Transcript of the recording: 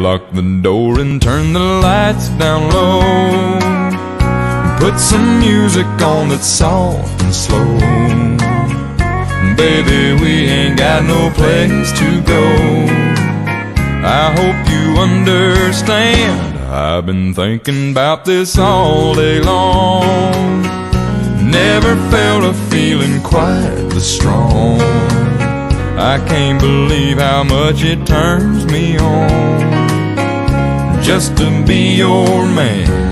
lock the door and turn the lights down low. Put some music on that's soft and slow. Baby, we ain't got no place to go. I hope you understand. I've been thinking about this all day long. Never felt a feeling quite this strong. I can't believe how much it turns me on just to be your man